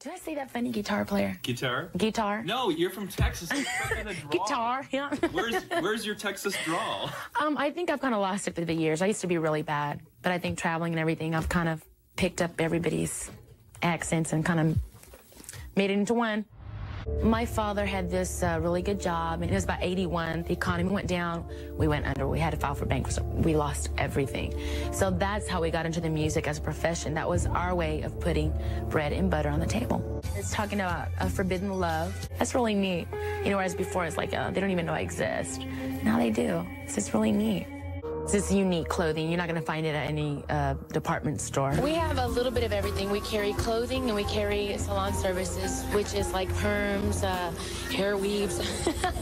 Did I say that funny guitar player? Guitar? Guitar. No, you're from Texas. Guitar. Yeah. Where's Where's your Texas drawl? um, I think I've kind of lost it through the years. I used to be really bad, but I think traveling and everything, I've kind of picked up everybody's accents and kind of made it into one. My father had this uh, really good job, and it was about 81. The economy went down. We went under. We had to file for bankruptcy. We lost everything. So that's how we got into the music as a profession. That was our way of putting bread and butter on the table. It's talking about a forbidden love. That's really neat. You know, whereas before it's like, uh, they don't even know I exist. Now they do. So it's really neat. This unique clothing. You're not going to find it at any uh, department store. We have a little bit of everything. We carry clothing and we carry salon services, which is like perms, uh, hair weaves.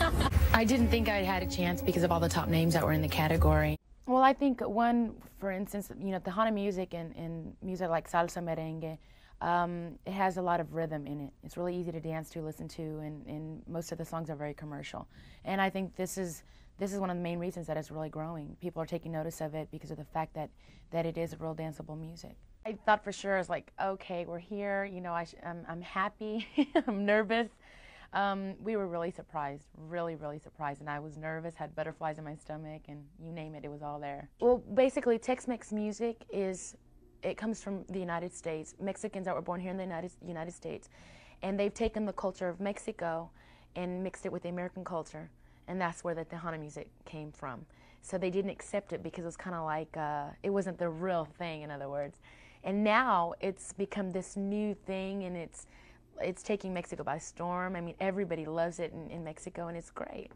I didn't think I'd had a chance because of all the top names that were in the category. Well, I think one, for instance, you know, Tejano music and, and music like salsa merengue, um, it has a lot of rhythm in it. It's really easy to dance to, listen to, and, and most of the songs are very commercial. And I think this is this is one of the main reasons that it's really growing. People are taking notice of it because of the fact that, that it is real danceable music. I thought for sure, I was like, okay, we're here. You know, I am I'm happy. I'm nervous. Um, we were really surprised, really, really surprised. And I was nervous, had butterflies in my stomach, and you name it, it was all there. Well, basically, Tex-Mex music is, it comes from the United States. Mexicans that were born here in the United, United States. And they've taken the culture of Mexico and mixed it with the American culture and that's where the Tejano music came from. So they didn't accept it because it was kind of like uh, it wasn't the real thing, in other words. And now it's become this new thing, and it's it's taking Mexico by storm. I mean, everybody loves it in, in Mexico, and it's great.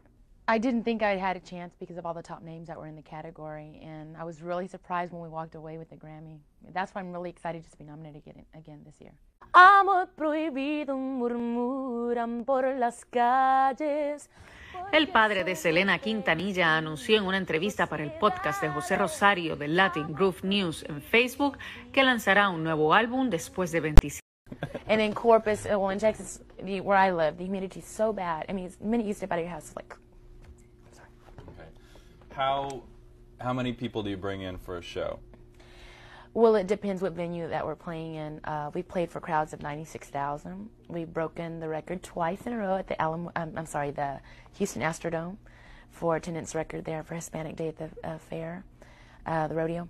I didn't think I had a chance because of all the top names that were in the category, and I was really surprised when we walked away with the Grammy. That's why I'm really excited to be nominated again, again this year. Amor prohibido murmuran por las calles. El padre de Selena Quintanilla anunció en una entrevista para el podcast de José Rosario de Latin Groove News en Facebook que lanzará un nuevo álbum después de 25 And in Corpus, uh, well, in Texas, where I live, the humidity is so bad. I mean, the minute you step out of your house, like. How how many people do you bring in for a show? Well, it depends what venue that we're playing in. Uh, we played for crowds of 96,000. We've broken the record twice in a row at the Alamo, um, I'm sorry, the Houston Astrodome for attendance record there for Hispanic Day at the uh, fair, uh, the rodeo.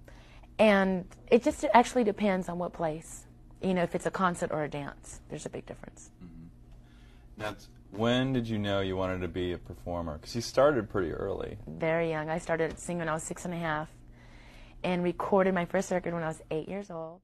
And it just actually depends on what place. You know, if it's a concert or a dance, there's a big difference. Mm-hmm. That's when did you know you wanted to be a performer? Because you started pretty early. Very young. I started singing when I was six and a half and recorded my first record when I was eight years old.